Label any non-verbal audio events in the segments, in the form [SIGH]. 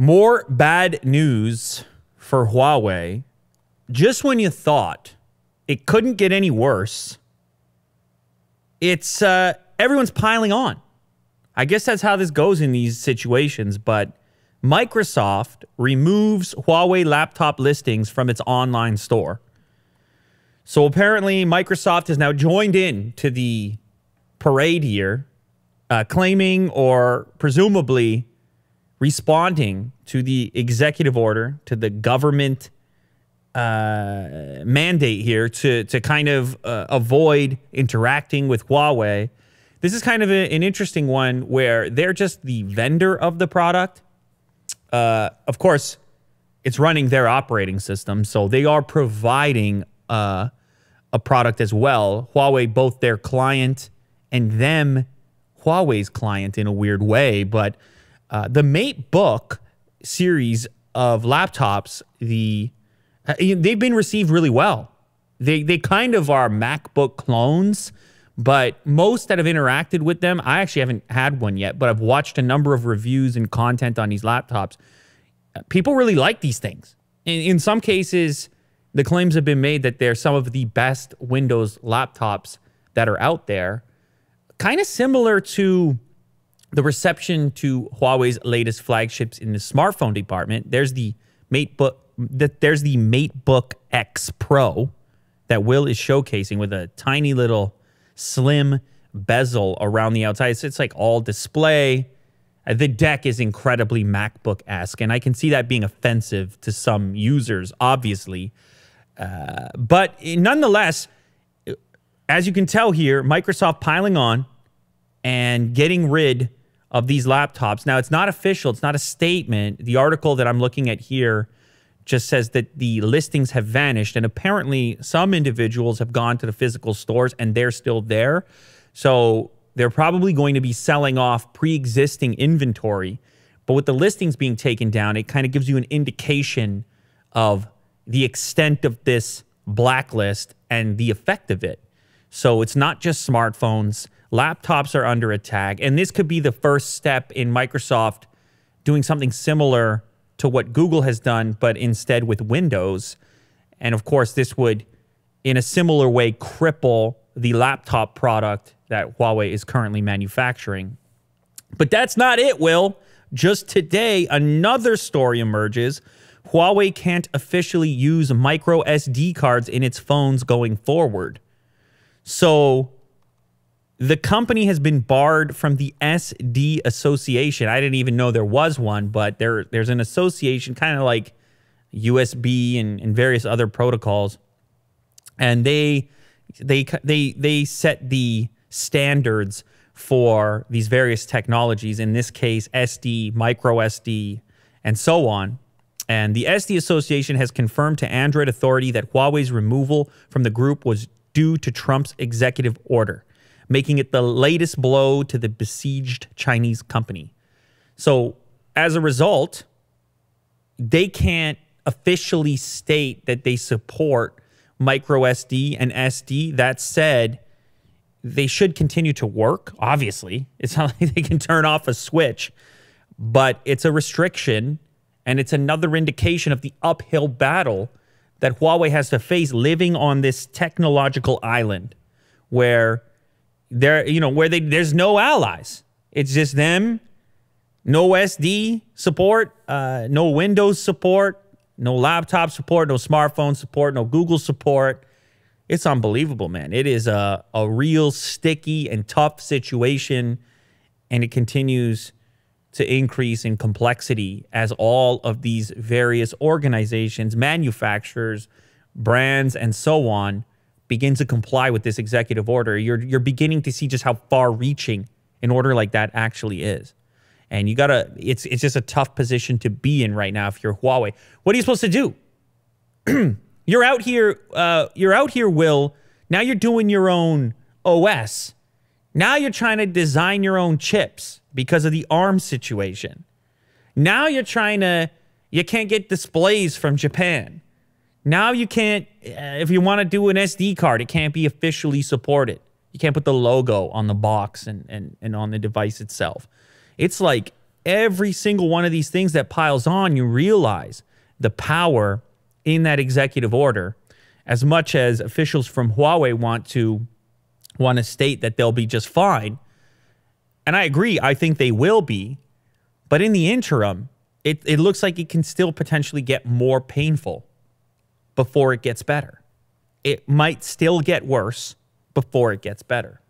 More bad news for Huawei. Just when you thought it couldn't get any worse, it's uh, everyone's piling on. I guess that's how this goes in these situations, but Microsoft removes Huawei laptop listings from its online store. So apparently, Microsoft has now joined in to the parade here, uh, claiming or presumably responding to the executive order, to the government uh, mandate here to to kind of uh, avoid interacting with Huawei. This is kind of a, an interesting one where they're just the vendor of the product. Uh, of course, it's running their operating system, so they are providing uh, a product as well. Huawei, both their client and them, Huawei's client in a weird way, but uh, the MateBook series of laptops, the uh, they've been received really well. They they kind of are MacBook clones, but most that have interacted with them, I actually haven't had one yet, but I've watched a number of reviews and content on these laptops. People really like these things. In, in some cases, the claims have been made that they're some of the best Windows laptops that are out there. Kind of similar to the reception to Huawei's latest flagships in the smartphone department. There's the MateBook, the, there's the MateBook X Pro that Will is showcasing with a tiny little slim bezel around the outside. It's, it's like all display. Uh, the deck is incredibly MacBook esque, and I can see that being offensive to some users, obviously. Uh, but nonetheless, as you can tell here, Microsoft piling on and getting rid of these laptops. Now, it's not official, it's not a statement. The article that I'm looking at here just says that the listings have vanished, and apparently, some individuals have gone to the physical stores and they're still there. So, they're probably going to be selling off pre existing inventory. But with the listings being taken down, it kind of gives you an indication of the extent of this blacklist and the effect of it. So it's not just smartphones, laptops are under attack. And this could be the first step in Microsoft doing something similar to what Google has done, but instead with Windows. And of course, this would, in a similar way, cripple the laptop product that Huawei is currently manufacturing. But that's not it, Will. Just today, another story emerges. Huawei can't officially use micro SD cards in its phones going forward. So the company has been barred from the SD Association. I didn't even know there was one, but there there's an association, kind of like USB and, and various other protocols, and they they they they set the standards for these various technologies. In this case, SD, micro SD, and so on. And the SD Association has confirmed to Android Authority that Huawei's removal from the group was due to Trump's executive order making it the latest blow to the besieged Chinese company. So, as a result, they can't officially state that they support micro SD and SD. That said, they should continue to work, obviously. It's not [LAUGHS] like they can turn off a switch, but it's a restriction and it's another indication of the uphill battle that Huawei has to face living on this technological island where there, you know, where they there's no allies. It's just them, no SD support, uh, no Windows support, no laptop support, no smartphone support, no Google support. It's unbelievable, man. It is a, a real sticky and tough situation, and it continues to increase in complexity as all of these various organizations, manufacturers, brands, and so on begin to comply with this executive order, you're you're beginning to see just how far reaching an order like that actually is. And you gotta it's it's just a tough position to be in right now if you're Huawei. What are you supposed to do? [CLEARS THROAT] you're out here, uh, you're out here, Will. Now you're doing your own OS. Now you're trying to design your own chips because of the ARM situation. Now you're trying to, you can't get displays from Japan. Now you can't, uh, if you want to do an SD card, it can't be officially supported. You can't put the logo on the box and, and, and on the device itself. It's like every single one of these things that piles on, you realize the power in that executive order. As much as officials from Huawei want to want to state that they'll be just fine, and I agree, I think they will be, but in the interim, it, it looks like it can still potentially get more painful before it gets better. It might still get worse before it gets better.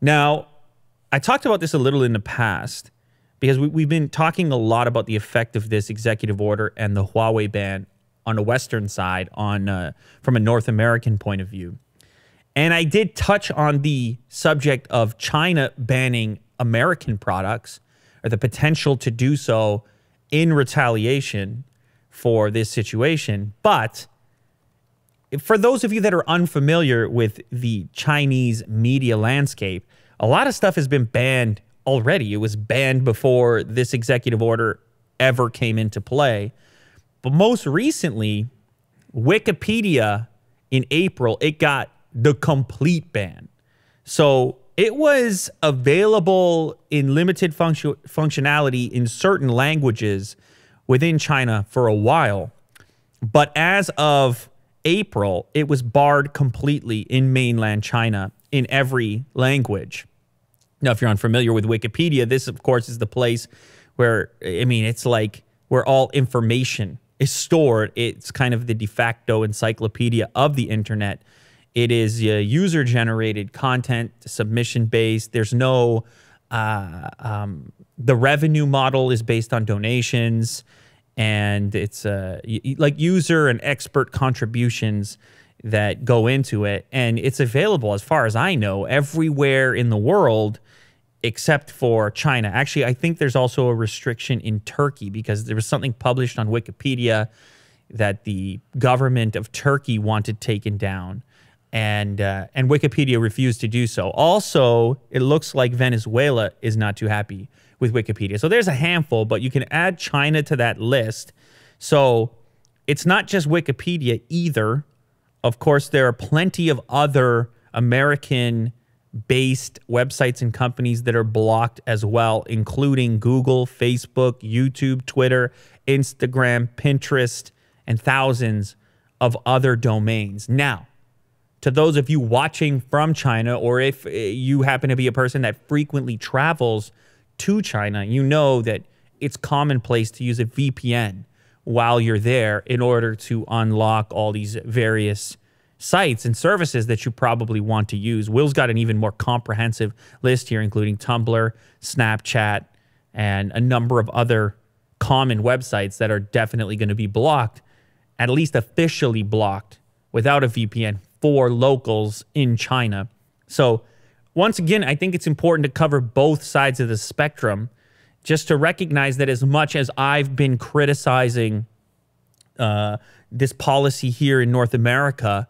Now, I talked about this a little in the past because we, have been talking a lot about the effect of this executive order and the Huawei ban on the Western side, on uh, from a North American point of view. And I did touch on the subject of China banning American products or the potential to do so in retaliation for this situation. But for those of you that are unfamiliar with the Chinese media landscape, a lot of stuff has been banned already. It was banned before this executive order ever came into play. But most recently, Wikipedia in April, it got the complete ban. So it was available in limited function, functionality in certain languages within China for a while. But as of April, it was barred completely in mainland China in every language. Now, if you're unfamiliar with Wikipedia, this, of course, is the place where, I mean, it's like where all information is stored. It's kind of the de facto encyclopedia of the internet. It is uh, user generated content, submission based. There's no, uh, um, the revenue model is based on donations and it's uh, like user and expert contributions that go into it. And it's available, as far as I know, everywhere in the world except for China. Actually, I think there's also a restriction in Turkey because there was something published on Wikipedia that the government of Turkey wanted taken down. And uh, and Wikipedia refused to do so. Also, it looks like Venezuela is not too happy with Wikipedia. So there's a handful, but you can add China to that list. So it's not just Wikipedia either. Of course, there are plenty of other American based websites and companies that are blocked as well, including Google, Facebook, YouTube, Twitter, Instagram, Pinterest, and thousands of other domains. Now, to those of you watching from China, or if eh, you happen to be a person that frequently travels to China, you know that it's commonplace to use a VPN while you're there in order to unlock all these various sites and services that you probably want to use. Will's got an even more comprehensive list here, including Tumblr, Snapchat, and a number of other common websites that are definitely going to be blocked, at least officially blocked without a VPN for locals in China. So, once again, I think it's important to cover both sides of the spectrum just to recognize that as much as I've been criticizing uh, this policy here in North America,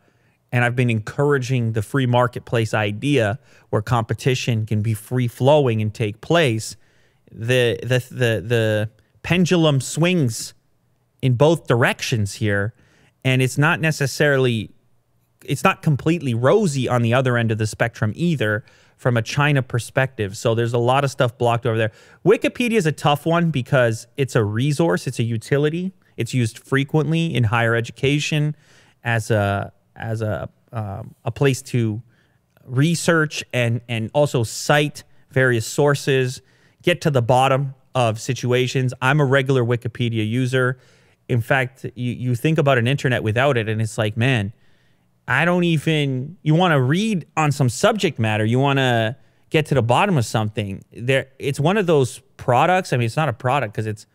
and I've been encouraging the free marketplace idea where competition can be free flowing and take place, the, the, the, the pendulum swings in both directions here. And it's not necessarily it's not completely rosy on the other end of the spectrum either from a China perspective. So there's a lot of stuff blocked over there. Wikipedia is a tough one because it's a resource, it's a utility. It's used frequently in higher education as a as a um, a place to research and and also cite various sources, get to the bottom of situations. I'm a regular Wikipedia user. In fact, you, you think about an internet without it, and it's like, man, I don't even you want to read on some subject matter, you want to get to the bottom of something. There it's one of those products, I mean it's not a product because it's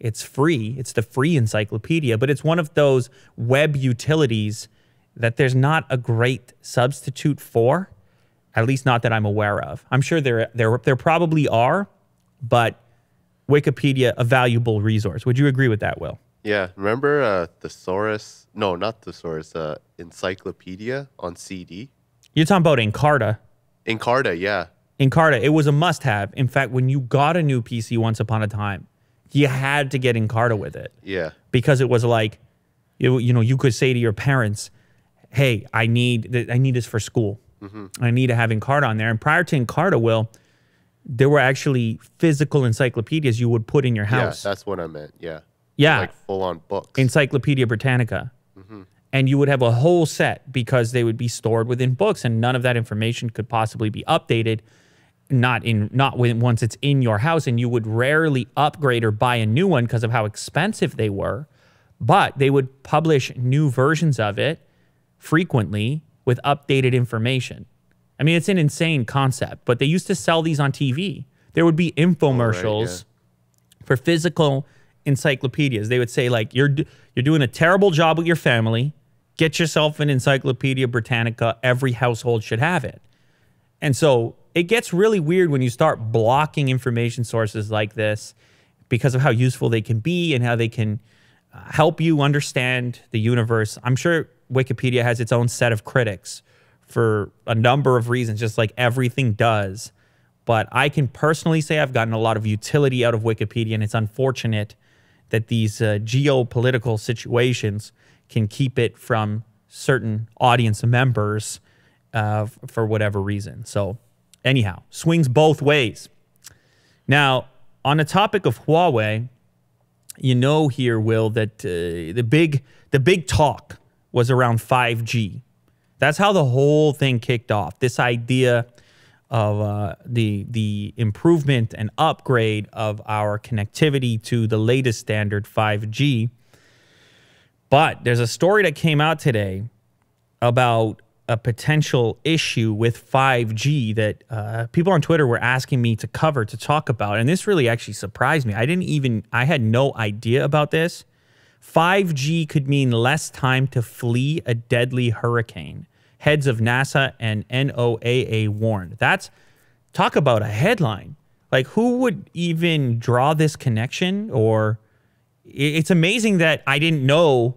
it's free. It's the free encyclopedia, but it's one of those web utilities that there's not a great substitute for, at least not that I'm aware of. I'm sure there there there probably are, but Wikipedia a valuable resource. Would you agree with that, Will? Yeah, remember uh, thesaurus? No, not thesaurus. Uh, encyclopedia on CD. You're talking about Encarta. Encarta, yeah. Encarta, it was a must-have. In fact, when you got a new PC once upon a time, you had to get Encarta with it. Yeah. Because it was like, you, you know, you could say to your parents, "Hey, I need th- I need this for school. Mm-hmm. I need to have Encarta on there." And prior to Encarta, will there were actually physical encyclopedias you would put in your house. Yeah, that's what I meant. Yeah. Yeah. Like full on books. Encyclopedia Britannica. Mm-hmm. And you would have a whole set because they would be stored within books and none of that information could possibly be updated not in not when once it's in your house and you would rarely upgrade or buy a new one because of how expensive they were but they would publish new versions of it frequently with updated information i mean it's an insane concept but they used to sell these on tv there would be oh, infomercials for physical encyclopedias. They would say like you're you're doing a terrible job with your family. Get yourself an Encyclopedia Britannica. Every household should have it. And so it gets really weird when you start blocking information sources like this because of how useful they can be and how they can uh, help you understand the universe. I'm sure Wikipedia has its own set of critics for a number of reasons, just like everything does. But I can personally say I've gotten a lot of utility out of Wikipedia, and it's unfortunate that these uh, geopolitical situations can keep it from certain audience members uh, for whatever reason. So, anyhow, swings both ways. Now, on the topic of Huawei, you know here, Will, that uh, the big the big talk was around 5G. That's how the whole thing kicked off. This idea of uh, the the improvement and upgrade of our connectivity to the latest standard 5G. But there's a story that came out today about a potential issue with 5G that uh, people on Twitter were asking me to cover to talk about, and this really actually surprised me. I didn't even I had no idea about this. 5G could mean less time to flee a deadly hurricane heads of NASA and NOAA warned. That's talk about a headline. Like, who would even draw this connection? Or it's amazing that I didn't know,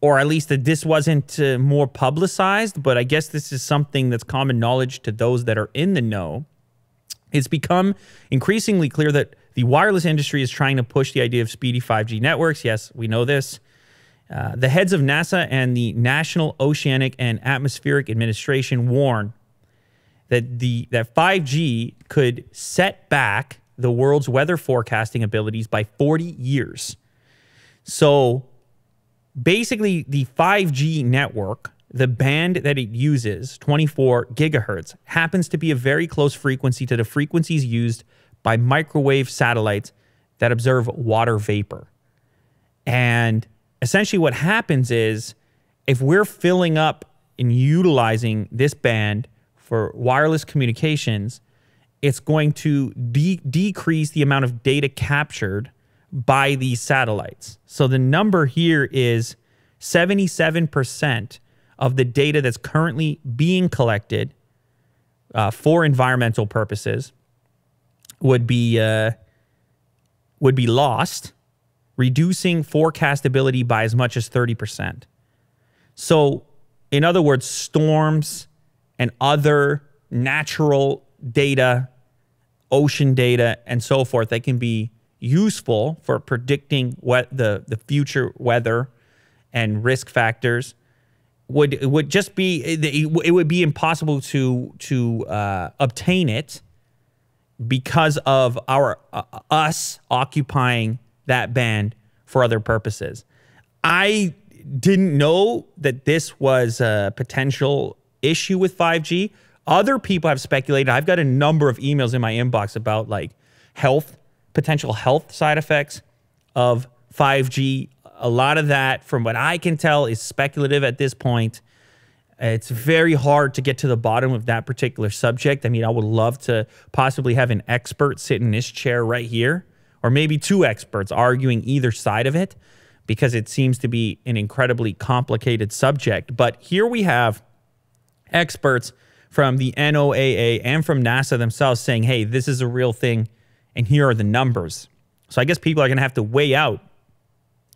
or at least that this wasn't uh, more publicized. But I guess this is something that's common knowledge to those that are in the know. It's become increasingly clear that the wireless industry is trying to push the idea of speedy 5G networks. Yes, we know this. Uh, the heads of NASA and the National Oceanic and Atmospheric Administration warn that the that 5G could set back the world's weather forecasting abilities by 40 years. So basically the 5G network, the band that it uses, 24 gigahertz, happens to be a very close frequency to the frequencies used by microwave satellites that observe water vapor. And essentially what happens is if we're filling up and utilizing this band for wireless communications, it's going to de- decrease the amount of data captured by these satellites. So the number here is 77% of the data that's currently being collected uh, for environmental purposes would be uh, would be lost reducing forecastability by as much as 30%. So, in other words, storms and other natural data, ocean data, and so forth that can be useful for predicting what the, the future weather and risk factors would would just be it would be impossible to to uh, obtain it because of our uh, us occupying that band for other purposes. I didn't know that this was a potential issue with 5G. Other people have speculated. I've got a number of emails in my inbox about like health, potential health side effects of 5G. A lot of that, from what I can tell, is speculative at this point. It's very hard to get to the bottom of that particular subject. I mean, I would love to possibly have an expert sit in this chair right here or maybe two experts arguing either side of it because it seems to be an incredibly complicated subject. But here we have experts from the NOAA and from NASA themselves saying, hey, this is a real thing, and here are the numbers. So I guess people are going to have to weigh out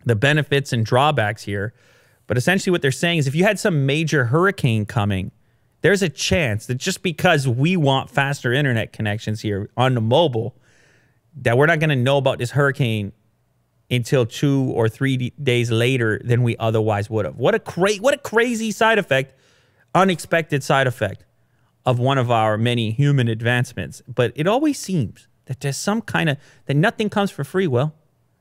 the benefits and drawbacks here. But essentially, what they're saying is if you had some major hurricane coming, there's a chance that just because we want faster internet connections here on the mobile, that we're not going to know about this hurricane until two or three days later than we otherwise would have. What a cra- what a crazy side effect, unexpected side effect of one of our many human advancements. But it always seems that there's some kind of that nothing comes for free. Will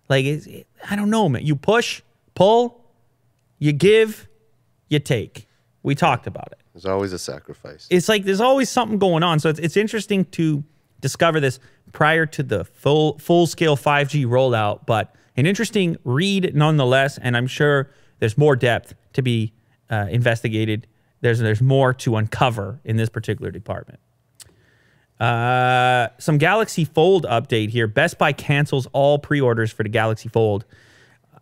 like it's, it, I don't know, man. You push, pull, you give, you take. We talked about it. There's always a sacrifice. It's like there's always something going on. So it's, it's interesting to discover this prior to the full full scale 5G rollout, but an interesting read nonetheless. And I'm sure there's more depth to be uh, investigated. There's there's more to uncover in this particular department. Uh, some Galaxy Fold update here. Best Buy cancels all pre-orders for the Galaxy Fold.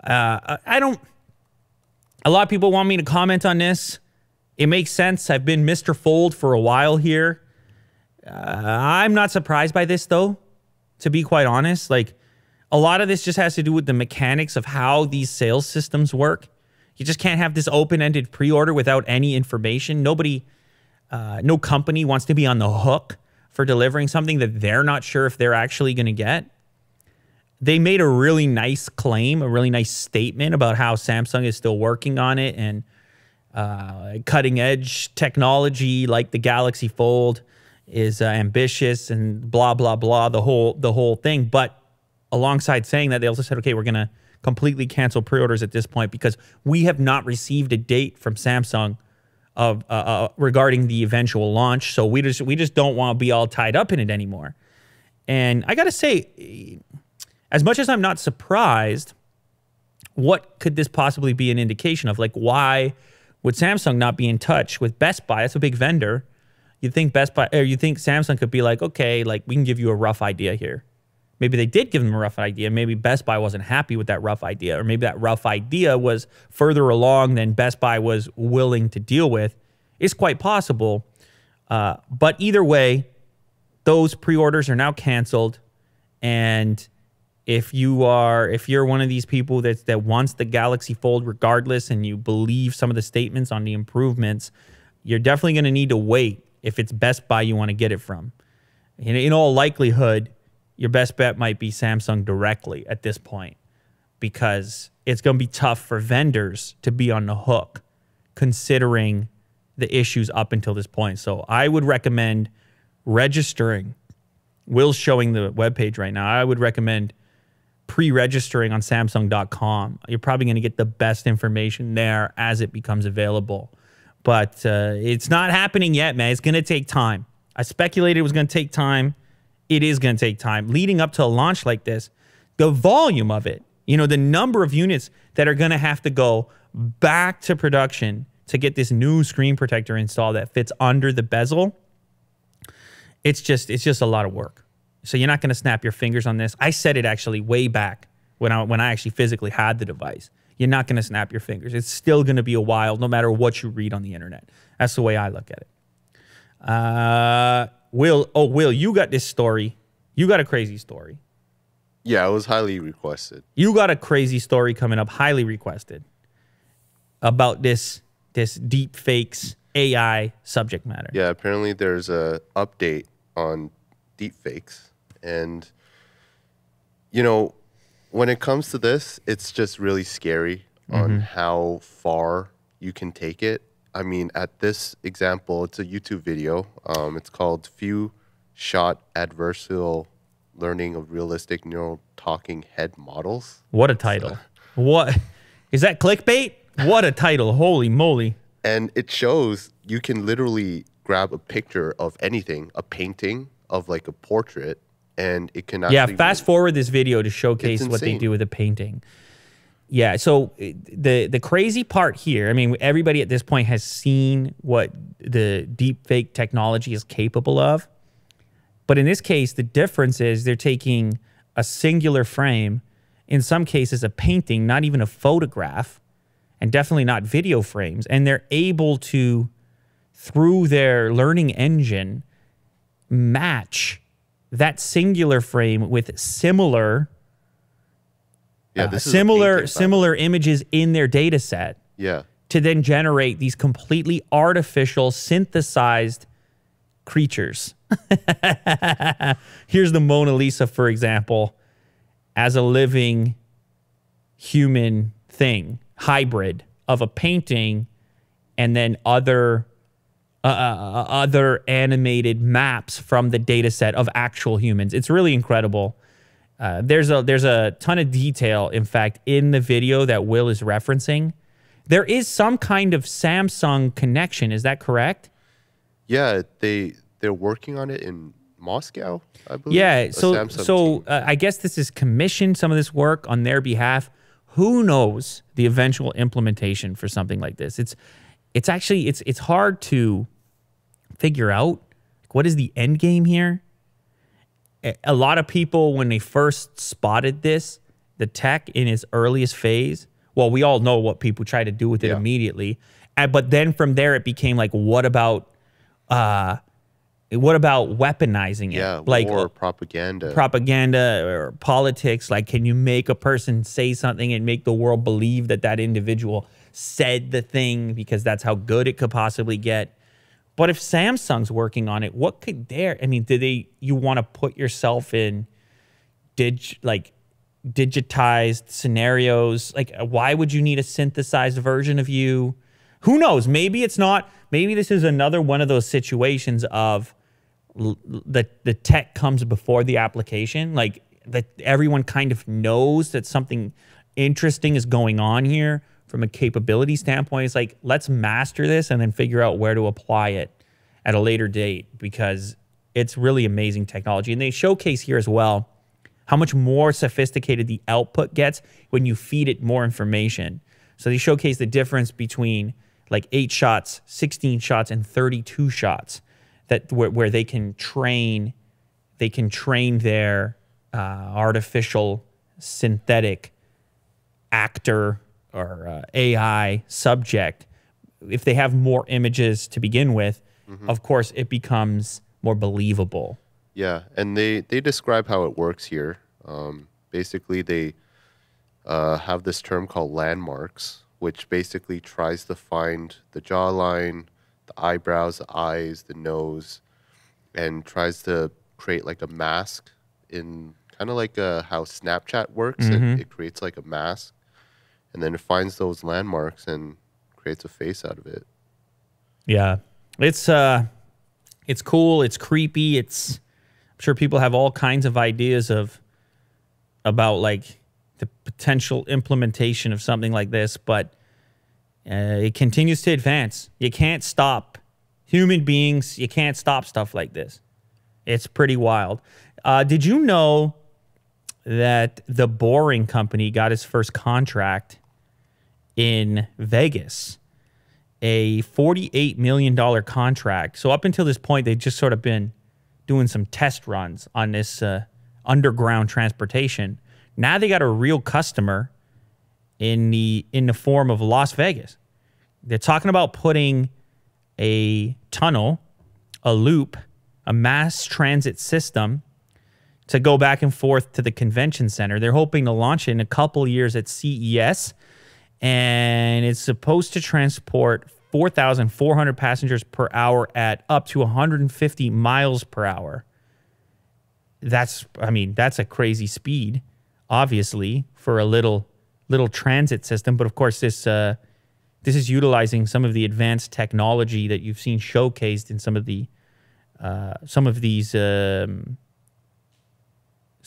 Uh, I don't. A lot of people want me to comment on this. It makes sense. I've been Mr. Fold for a while here. Uh, I'm not surprised by this though, to be quite honest. Like a lot of this just has to do with the mechanics of how these sales systems work. You just can't have this open-ended pre-order without any information. Nobody, uh, no company wants to be on the hook for delivering something that they're not sure if they're actually going to get. They made a really nice claim, a really nice statement about how Samsung is still working on it and uh, cutting edge technology like the Galaxy Fold is uh, ambitious and blah blah blah the whole the whole thing. But alongside saying that, they also said, okay, we're gonna completely cancel pre-orders at this point because we have not received a date from Samsung of uh, uh, regarding the eventual launch. So we just we just don't want to be all tied up in it anymore. And I gotta say, as much as I'm not surprised, what could this possibly be an indication of? Like, why would Samsung not be in touch with Best Buy? That's a big vendor. You think Best Buy or you think Samsung could be like, okay, like we can give you a rough idea here. Maybe they did give them a rough idea. Maybe Best Buy wasn't happy with that rough idea, or maybe that rough idea was further along than Best Buy was willing to deal with. It's quite possible. Uh, but either way, those pre-orders are now canceled, and if you are if you're one of these people that that wants the Galaxy Fold regardless, and you believe some of the statements on the improvements, you're definitely going to need to wait if it's Best Buy you want to get it from. In, in all likelihood your best bet might be Samsung directly at this point because it's going to be tough for vendors to be on the hook considering the issues up until this point. So I would recommend registering. Will's showing the webpage right now. I would recommend pre-registering on samsung.com. You're probably going to get the best information there as it becomes available. But uh, it's not happening yet, man. It's going to take time. I speculated it was going to take time it is going to take time. Leading up to a launch like this, the volume of it, you know, the number of units that are going to have to go back to production to get this new screen protector installed that fits under the bezel, it's just it's just a lot of work. So you're not going to snap your fingers on this. I said it actually way back when I when I actually physically had the device. You're not going to snap your fingers. It's still going to be a while, no matter what you read on the internet. That's the way I look at it. Uh, Will, oh, Will, you got this story. You got a crazy story. Yeah, it was highly requested. You got a crazy story coming up, highly requested, about this this deep fakes AI subject matter. Yeah, apparently there's a update on deep fakes, and you know, when it comes to this, it's just really scary on Mm-hmm. how far you can take it. I mean, at this example, it's a YouTube video. Um, it's called Few Shot Adversarial Learning of Realistic Neural Talking Head Models. What a title. [LAUGHS] What is that clickbait? What a title. Holy moly. And it shows you can literally grab a picture of anything, a painting of like a portrait, and it can. Yeah, fast forward this video to showcase what they do with a painting. Yeah, so the the crazy part here, I mean, everybody at this point has seen what the deep fake technology is capable of. But in this case, the difference is they're taking a singular frame, in some cases a painting, not even a photograph, and definitely not video frames, and they're able to through their learning engine match that singular frame with similar Yeah, uh, similar painting, by the way. similar images in their data set Yeah. to then generate these completely artificial synthesized creatures. [LAUGHS] Here's the Mona Lisa, for example, as a living human thing, hybrid of a painting and then other uh, uh, other animated maps from the data set of actual humans. It's really incredible. Uh, there's a there's a ton of detail, in fact, in the video that Will is referencing. There is some kind of Samsung connection. Is that correct? Yeah, they they're working on it in Moscow, I believe. Yeah. So Samsung so uh, I guess this is commissioned some of this work on their behalf. Who knows the eventual implementation for something like this? It's it's actually it's it's hard to figure out what is the end game here. A- lot of people when they first spotted this, the tech in its earliest phase, well, we all know what people try to do with it Yeah. immediately. And, but then from there it became like what about uh what about weaponizing it? yeah, like war propaganda. propaganda or politics like can you make a person say something and make the world believe that that individual said the thing because that's how good it could possibly get but if samsung's working on it what could there i mean do they you want to put yourself in dig like digitized scenarios? Like uh, why would you need a synthesized version of you? Who knows? Maybe it's not maybe this is another one of those situations of the the tech comes before the application like that everyone kind of knows that something interesting is going on here from a capability standpoint it's like let's master this and then figure out where to apply it at a later date because it's really amazing technology and they showcase here as well how much more sophisticated the output gets when you feed it more information. So they showcase the difference between like eight shots, 16 shots, and 32 shots that where, where they can train, they can train their uh, artificial synthetic actor or uh, AI subject. If they have more images to begin with, of course, it becomes more believable. Yeah, and they they describe how it works here. Um, basically, they uh, have this term called landmarks, which basically tries to find the jawline, the eyebrows, the eyes, the nose, and tries to create like a mask in kind of like uh, how Snapchat works. It, it creates like a mask, and then it finds those landmarks and creates a face out of it. Yeah. It's uh it's cool, it's creepy, it's I'm sure people have all kinds of ideas of about like the potential implementation of something like this, but uh, it continues to advance. You can't stop human beings, you can't stop stuff like this. It's pretty wild. Uh, did you know that the Boring Company got its first contract in Vegas? a $48 million contract. So up until this point, they've just sort of been doing some test runs on this uh, underground transportation. Now they got a real customer in the in the form of Las Vegas. They're talking about putting a tunnel, a loop, a mass transit system to go back and forth to the convention center. They're hoping to launch it in a couple years at CES and it's supposed to transport 4,400 passengers per hour at up to 150 miles per hour. That's, I mean, that's a crazy speed, obviously, for a little little transit system. But of course, this uh, this is utilizing some of the advanced technology that you've seen showcased in some of the uh, some of these um,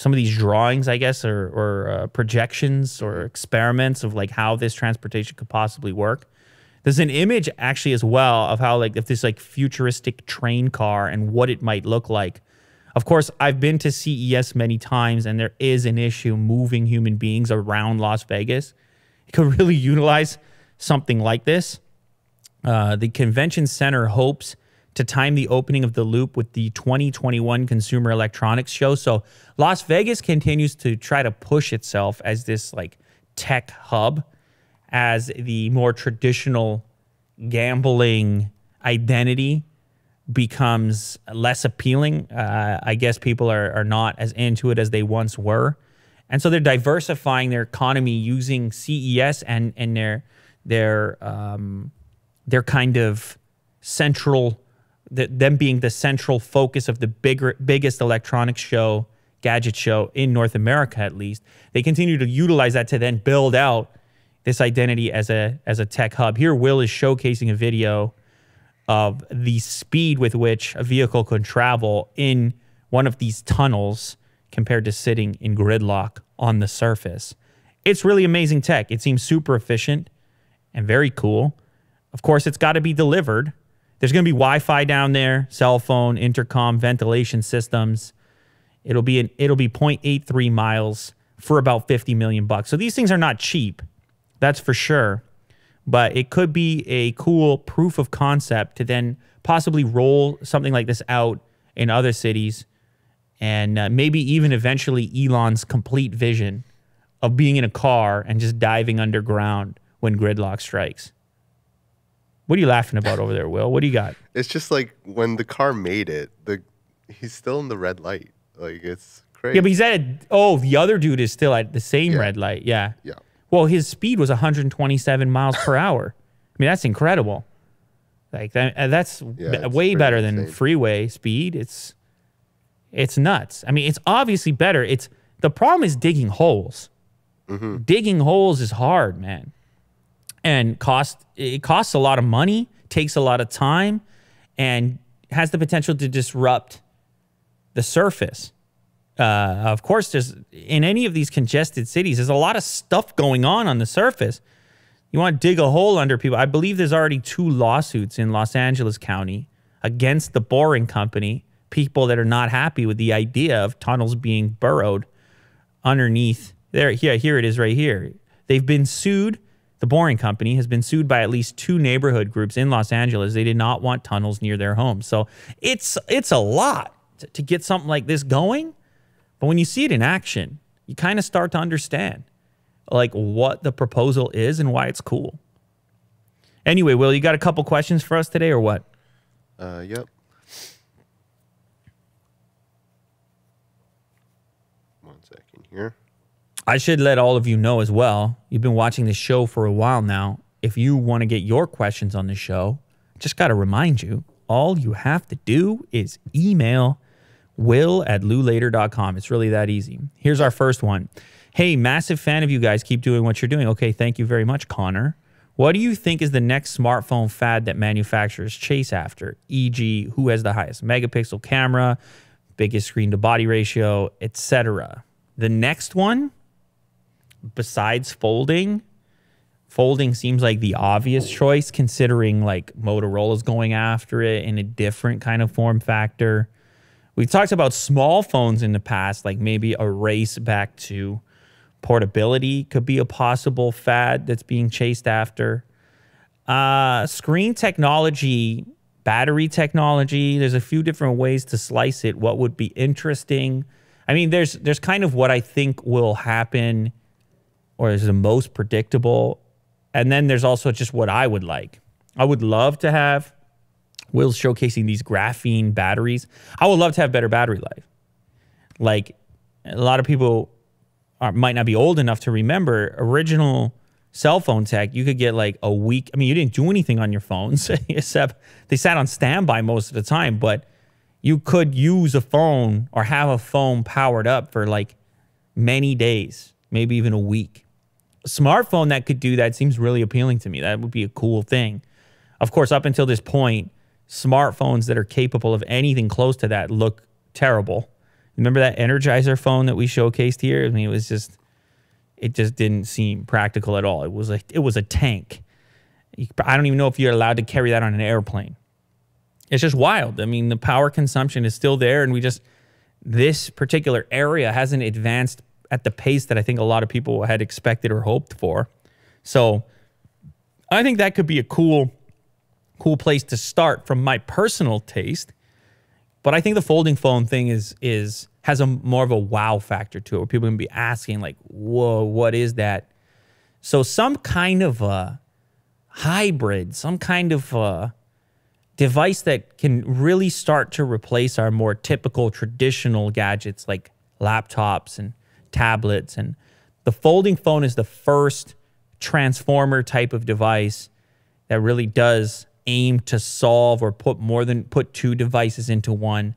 some of these drawings, I guess, or, or uh, projections or experiments of like how this transportation could possibly work. There's an image actually as well of how like if this like futuristic train car and what it might look like. Of course, I've been to CES many times, and there is an issue moving human beings around Las Vegas. It could [LAUGHS] really utilize something like this. Uh, the convention center hopes to time the opening of the loop with the 2021 Consumer Electronics Show. So Las Vegas continues to try to push itself as this like tech hub, as the more traditional gambling identity becomes less appealing. Uh, I guess people are, are not as into it as they once were. And so they're diversifying their economy using CES and, and their their um, their kind of central the, them being the central focus of the bigger biggest electronics show gadget show in North America at least they continue to utilize that to then build out this identity as a as a tech hub here will is showcasing a video of the speed with which a vehicle can travel in one of these tunnels compared to sitting in gridlock on the surface. It's really amazing tech. It seems super efficient and very cool. Of course, it's got to be delivered. There's going to be Wi-Fi down there, cell phone, intercom, ventilation systems. It'll be an it'll be 0.83 miles for about 50 million bucks. So these things are not cheap. That's for sure. But it could be a cool proof of concept to then possibly roll something like this out in other cities and uh, maybe even eventually Elon's complete vision of being in a car and just diving underground when gridlock strikes. What are you laughing about over there, Will? What do you got? It's just like when the car made it, the he's still in the red light. Like it's crazy. Yeah, but he's at a, oh, the other dude is still at the same Yeah. red light. Yeah. yeah. Well, his speed was 127 miles per [LAUGHS] hour. I mean, that's incredible. Like that, uh, that's Yeah, way better than insane. freeway speed. It's it's nuts. I mean, it's obviously better. It's the problem is digging holes. Mm-hmm. Digging holes is hard, man, and cost it costs a lot of money, takes a lot of time, and has the potential to disrupt the surface. Uh, of course, there's in any of these congested cities, there's a lot of stuff going on on the surface. You want to dig a hole under people. I believe there's already two lawsuits in Los Angeles County against the boring company, people that are not happy with the idea of tunnels being burrowed underneath there. Yeah, here it is right here. They've been sued. The boring company has been sued by at least two neighborhood groups in Los Angeles. They did not want tunnels near their homes. So it's it's a lot to, to get something like this going. But when you see it in action, you kind of start to understand like what the proposal is and why it's cool. Anyway, Will, you got a couple questions for us today or what? Uh, yep. One second here. I should let all of you know as well. You've been watching this show for a while now. If you want to get your questions on the show, just got to remind you all you have to do is email will at lewlater.com. It's really that easy. Here's our first one. Hey, massive fan of you guys. Keep doing what you're doing. Okay, thank you very much, Connor. What do you think is the next smartphone fad that manufacturers chase after? E.g., who has the highest megapixel camera, biggest screen to body ratio, etc. The next one, besides folding, folding seems like the obvious choice considering like Motorola's going after it in a different kind of form factor. We've talked about small phones in the past, like maybe a race back to portability could be a possible fad that's being chased after. Uh, screen technology, battery technology, there's a few different ways to slice it. What would be interesting? I mean, there's there's kind of what I think will happen or is the most predictable. And then there's also just what I would like. I would love to have Will's showcasing these graphene batteries. I would love to have better battery life. Like a lot of people are, might not be old enough to remember original cell phone tech. You could get like a week. I mean, you didn't do anything on your phones [LAUGHS] except they sat on standby most of the time, but you could use a phone or have a phone powered up for like many days, maybe even a week. Smartphone that could do that seems really appealing to me. That would be a cool thing. Of course, up until this point, smartphones that are capable of anything close to that look terrible. Remember that Energizer phone that we showcased here? I mean, it was just, it just didn't seem practical at all. It was a, it was a tank. I don't even know if you're allowed to carry that on an airplane. It's just wild. I mean, the power consumption is still there, and we just this particular area hasn't advanced at the pace that I think a lot of people had expected or hoped for. So I think that could be a cool, cool place to start from my personal taste. But I think the folding phone thing is is has a more of a wow factor to it, where people can be asking like, "Whoa, what is that?" So some kind of a hybrid, some kind of a device that can really start to replace our more typical traditional gadgets like laptops and tablets and the folding phone is the first transformer type of device that really does aim to solve or put more than put two devices into one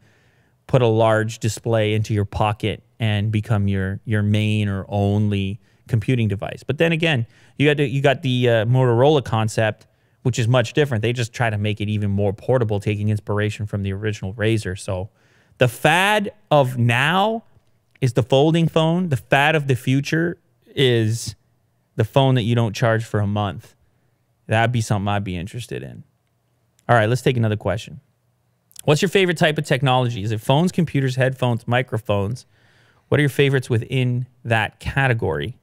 put a large display into your pocket and become your your main or only computing device but then again you got you got the uh, Motorola concept which is much different. They just try to make it even more portable, taking inspiration from the original Razr. So the fad of now is the folding phone. The fad of the future is the phone that you don't charge for a month. That'd be something I'd be interested in. All right, let's take another question. What's your favorite type of technology? Is it phones, computers, headphones, microphones? What are your favorites within that category?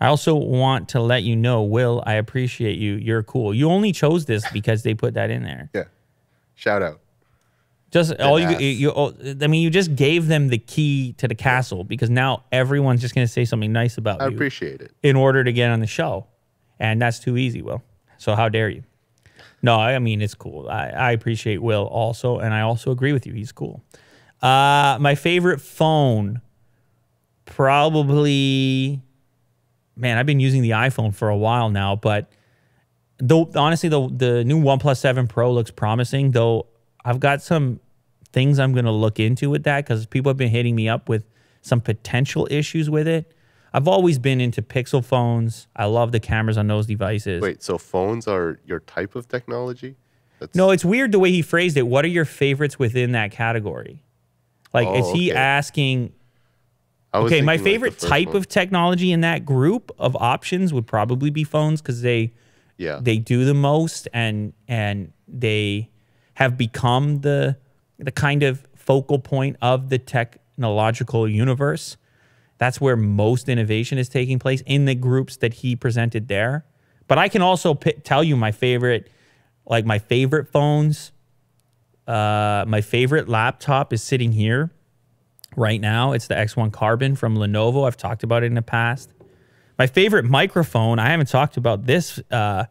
I also want to let you know, Will, I appreciate you. You're cool. You only chose this because they put that in there. Yeah. Shout out. Just all you, you, you, oh, I mean, you just gave them the key to the castle because now everyone's just going to say something nice about I you appreciate it. in order to get on the show. And that's too easy, Will. So how dare you? No, I mean, it's cool. I, I appreciate Will also. And I also agree with you. He's cool. Uh, my favorite phone, probably, man, I've been using the iPhone for a while now, but though honestly, the the new OnePlus 7 Pro looks promising, though I've got some things I'm going to look into with that because people have been hitting me up with some potential issues with it. I've always been into Pixel phones. I love the cameras on those devices. Wait, so phones are your type of technology? That's, No, it's weird the way he phrased it. What are your favorites within that category? Like, is Oh, he okay. asking? Okay, my thinking, like, favorite type one. of technology in that group of options would probably be phones because they yeah. they do the most and and they have become the the kind of focal point of the technological universe. That's where most innovation is taking place in the groups that he presented there. But I can also tell you my favorite, like my favorite phones. Uh, my favorite laptop is sitting here right now. It's the X1 Carbon from Lenovo. I've talked about it in the past. My favorite microphone, I haven't talked about this. Uh,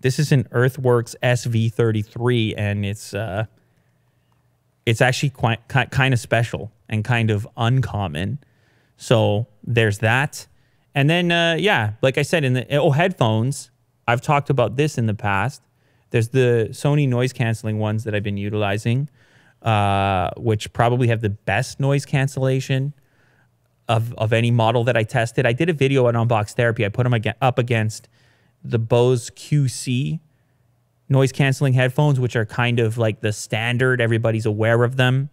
this is an Earthworks SV33, and it's uh, it's actually quite kind of special and kind of uncommon. So there's that, and then uh, yeah, like I said in the oh headphones, I've talked about this in the past. There's the Sony noise canceling ones that I've been utilizing, uh, which probably have the best noise cancellation of, of any model that I tested. I did a video on Unbox Therapy. I put them up against the Bose QC noise canceling headphones, which are kind of like the standard. Everybody's aware of them.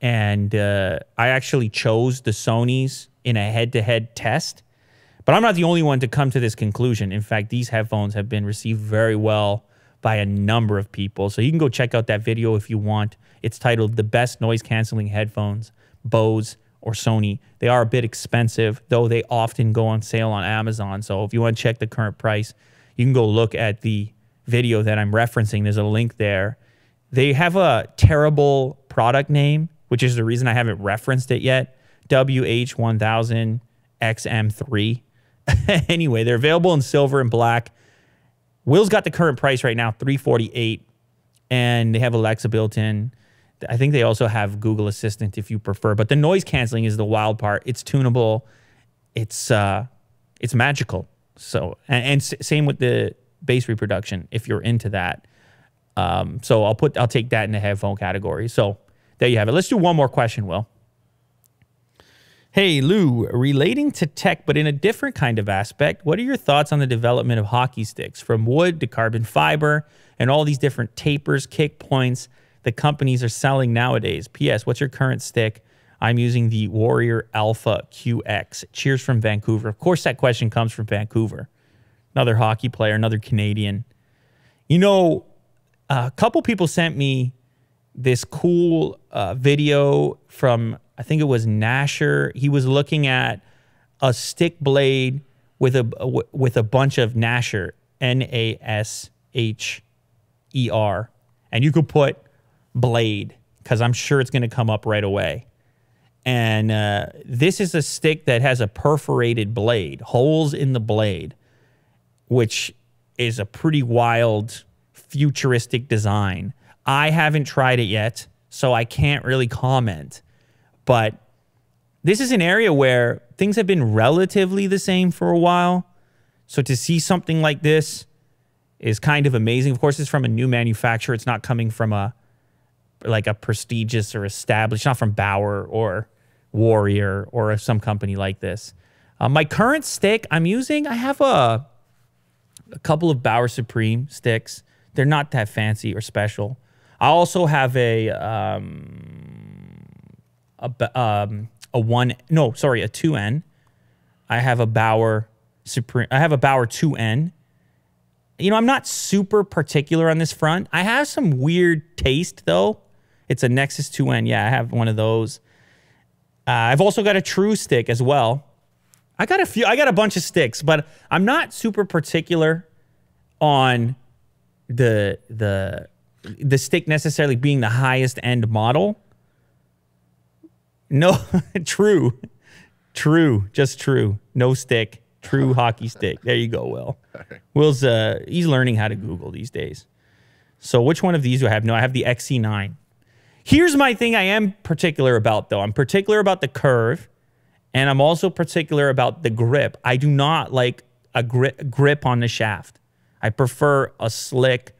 And uh, I actually chose the Sony's in a head to head test. But I'm not the only one to come to this conclusion. In fact, these headphones have been received very well by a number of people. So you can go check out that video if you want. It's titled The Best Noise Canceling Headphones, Bose or Sony. They are a bit expensive, though they often go on sale on Amazon. So if you want to check the current price, you can go look at the video that I'm referencing. There's a link there. They have a terrible product name, which is the reason I haven't referenced it yet. WH1000XM3. [LAUGHS] anyway, they're available in silver and black. Will's got the current price right now, 348 and they have Alexa built in. I think they also have Google Assistant if you prefer, but the noise canceling is the wild part. It's tunable. It's uh it's magical. So and, and same with the bass reproduction if you're into that. Um so I'll put I'll take that in the headphone category. So there you have it. Let's do one more question, Will. Hey, Lew, relating to tech, but in a different kind of aspect, what are your thoughts on the development of hockey sticks from wood to carbon fiber and all these different tapers, kick points that companies are selling nowadays? P.S. What's your current stick? I'm using the Warrior Alpha QX. Cheers from Vancouver. Of course, that question comes from Vancouver. Another hockey player, another Canadian. You know, a couple people sent me this cool uh, video from I think it was Nasher. He was looking at a stick blade with a with a bunch of Nasher, N A S H E R, and you could put blade because I'm sure it's going to come up right away. And uh, this is a stick that has a perforated blade, holes in the blade, which is a pretty wild futuristic design. I haven't tried it yet, so I can't really comment. But this is an area where things have been relatively the same for a while. So to see something like this is kind of amazing. Of course, it's from a new manufacturer. It's not coming from a like a prestigious or established, not from Bauer or Warrior or some company like this. Uh, my current stick I'm using, I have a a couple of Bauer Supreme sticks. They're not that fancy or special. I also have a um, a um, a one no sorry a two N. I have a Bauer Supreme. I have a Bauer two N. You know, I'm not super particular on this front. I have some weird taste though. It's a Nexus 2N. Yeah, I have one of those. Uh, I've also got a True stick as well. I got a few. I got a bunch of sticks, but I'm not super particular on the the the stick necessarily being the highest end model. No, [LAUGHS] true, true, just true. No stick, true [LAUGHS] hockey stick. There you go, Will. Will's uh he's learning how to Google these days. So which one of these do I have? No, I have the XC9. Here's my thing I am particular about though. I'm particular about the curve and I'm also particular about the grip. I do not like a grip grip on the shaft. I prefer a slick,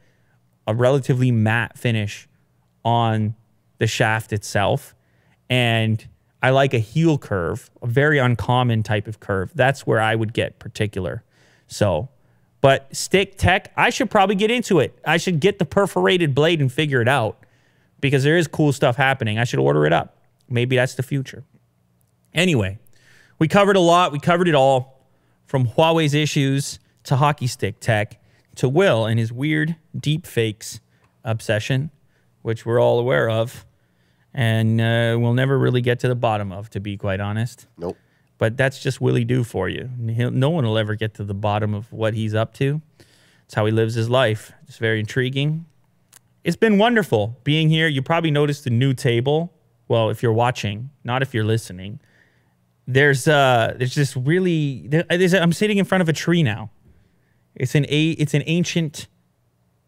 a relatively matte finish on the shaft itself. And I like a heel curve, a very uncommon type of curve. That's where I would get particular. So, but stick tech, I should probably get into it. I should get the perforated blade and figure it out because there is cool stuff happening. I should order it up. Maybe that's the future. Anyway, we covered a lot. We covered it all from Huawei's issues to hockey stick tech to Will and his weird deep fakes obsession, which we're all aware of and uh, we'll never really get to the bottom of, to be quite honest. Nope. But that's just Willie do for you. He'll, no one will ever get to the bottom of what he's up to. It's how he lives his life. It's very intriguing. It's been wonderful being here. You probably noticed the new table. Well, if you're watching, not if you're listening. There's uh, there's this really. There's a, I'm sitting in front of a tree now. It's an a. It's an ancient.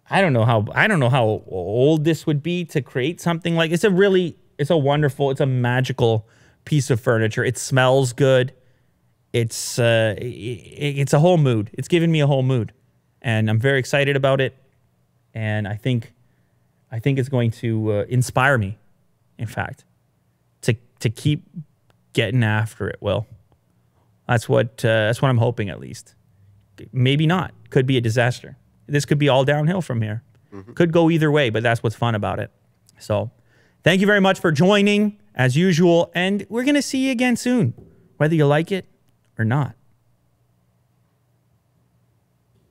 I don't know how I don't know how old this would be to create something like it's a really it's a wonderful it's a magical piece of furniture. It smells good. It's uh it, it's a whole mood. It's given me a whole mood, and I'm very excited about it. And I think I think it's going to uh, inspire me. In fact, to to keep getting after it. Will that's what uh, that's what I'm hoping at least. Maybe not. Could be a disaster this could be all downhill from here. Mm-hmm. Could go either way, but that's what's fun about it. So, thank you very much for joining as usual. And we're going to see you again soon, whether you like it or not.